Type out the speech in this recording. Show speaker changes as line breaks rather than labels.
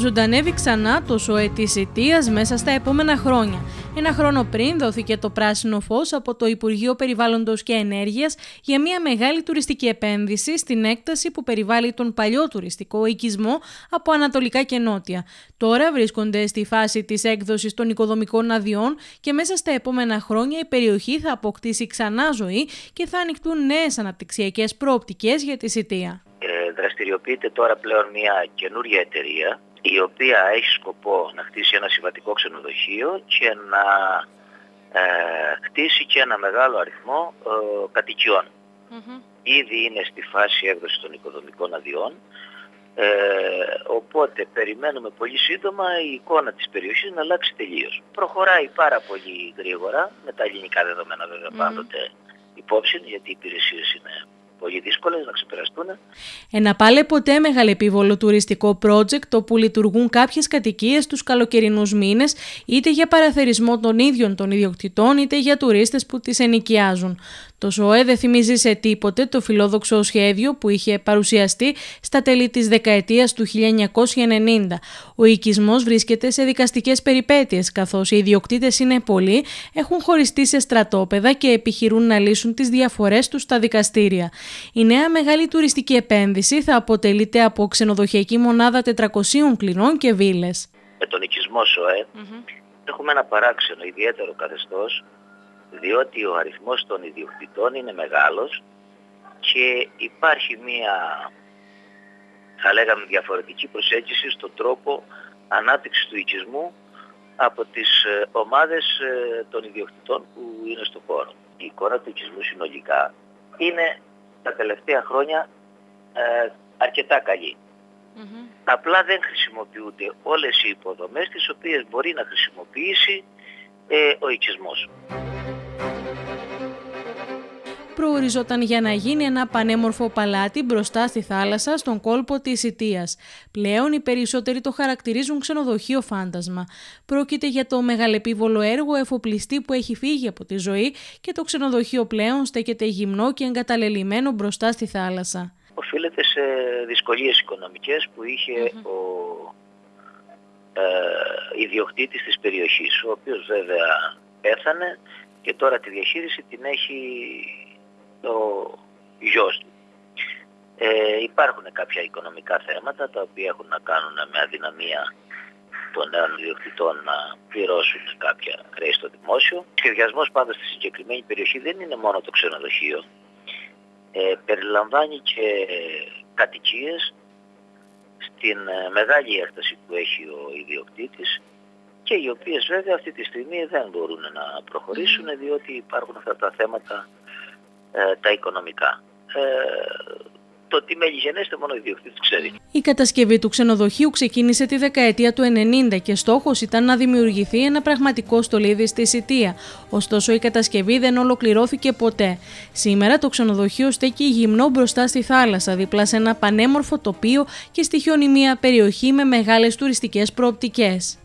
ζωντανεύει ξανά το ΣΟΕ τη μέσα στα επόμενα χρόνια. Ένα χρόνο πριν δόθηκε το πράσινο φως από το Υπουργείο Περιβάλλοντος και Ενέργειας για μια μεγάλη τουριστική επένδυση στην έκταση που περιβάλλει τον παλιό τουριστικό οικισμό από ανατολικά και νότια. Τώρα βρίσκονται στη φάση της έκδοσης των οικοδομικών αδειών και μέσα στα επόμενα χρόνια η περιοχή θα αποκτήσει ξανά ζωή και θα ανοιχτούν νέες αναπτυξιακές προοπτικές για τη Σιτία.
Ε, δραστηριοποιείται τώρα πλέον μια καινούρια εταιρεία η οποία έχει σκοπό να χτίσει ένα συμβατικό ξενοδοχείο και να ε, χτίσει και ένα μεγάλο αριθμό ε, κατοικιων Ήδη είναι στη φάση έκδοση των οικοδομικών αδειών, ε, οπότε περιμένουμε πολύ σύντομα η εικόνα της περιοχής να αλλάξει τελείως. Προχωράει πάρα πολύ γρήγορα, με τα ελληνικά δεδομένα βέβαια πάντοτε υπόψη, γιατί οι υπηρεσίες είναι πολύ δύσκολες να ξεπεραστούν.
Ένα πάλι ποτέ μεγαλεπίβολο τουριστικό project όπου λειτουργούν κάποιες κατοικίες τους καλοκαιρινούς μήνες, είτε για παραθερισμό των ίδιων των ιδιοκτητών, είτε για τουρίστες που τις ενοικιάζουν. Το ΣΟΕ δεν θυμίζει σε τίποτε το φιλόδοξο σχέδιο που είχε παρουσιαστεί στα τέλη της δεκαετίας του 1990. Ο οικισμός βρίσκεται σε δικαστικές περιπέτειες, καθώς οι ιδιοκτήτες είναι πολλοί, έχουν χωριστεί σε στρατόπεδα και επιχειρούν να λύσουν τις διαφορές τους στα δικαστήρια. Η νέα μεγάλη τουριστική επένδυση θα αποτελείται από ξενοδοχειακή μονάδα 400 κλινών και βίλες.
Με τον οικισμό ΣΟΕ έχουμε ένα παράξενο ιδιαίτερο καθεστώς διότι ο αριθμός των ιδιοκτητών είναι μεγάλος και υπάρχει μία θα λέγαμε διαφορετική προσέγγιση στον τρόπο ανάπτυξης του οικισμού από τις ε, ομάδες ε, των ιδιοκτητών που είναι στο χώρο. Η εικόνα του οικισμού συνολικά είναι τα τελευταία χρόνια ε, αρκετά Απλά δεν χρησιμοποιούνται όλες οι υποδομές τις οποίες μπορεί να χρησιμοποιήσει ο οικισμός
προοριζόταν για να γίνει ένα πανέμορφο παλάτι μπροστά στη θάλασσα στον κόλπο της Ιτίας. Πλέον οι περισσότεροι το χαρακτηρίζουν ξενοδοχείο φάντασμα. Πρόκειται για το μεγαλεπίβολο έργο εφοπλιστή που έχει φύγει από τη ζωή και το ξενοδοχείο πλέον στέκεται γυμνό και εγκαταλελειμμένο μπροστά στη θάλασσα.
Οφείλεται σε δυσκολίες οικονομικές που είχε ο ε, ιδιοκτήτης της περιοχής, ο οποίος βέβαια πέθανε και τώρα τη διαχείριση την έχει το γιος του. Ε, υπάρχουν κάποια οικονομικά θέματα τα οποία έχουν να κάνουν με αδυναμία των νέων ιδιοκτητών να πληρώσουν κάποια χρέη στο δημόσιο. Ο σχεδιασμός πάντως στη συγκεκριμένη περιοχή δεν είναι μόνο το ξενοδοχείο. Ε, περιλαμβάνει και κατοικίες στην ε, μεγάλη έκταση που έχει ο ιδιοκτήτης και οι οποίες βέβαια αυτή τη στιγμή δεν μπορούν να προχωρήσουν διότι υπάρχουν αυτά τα θέματα ε, τα οικονομικά. Ε, το τι μεγιστένεστε μόνο ο ιδιοκτήτης ξέρει.
Η κατασκευή του ξενοδοχείου ξεκίνησε τη δεκαετία του 90 και στόχος ήταν να δημιουργηθεί ένα πραγματικό στολίδι στη Σιτία. Ωστόσο η κατασκευή δεν ολοκληρώθηκε ποτέ. Σήμερα το ξενοδοχείο στέκει γυμνό μπροστά στη θάλασσα, δίπλα σε ένα πανέμορφο τοπίο και στη χιονιμία περιοχή με μεγάλες τουριστικές προοπτικές.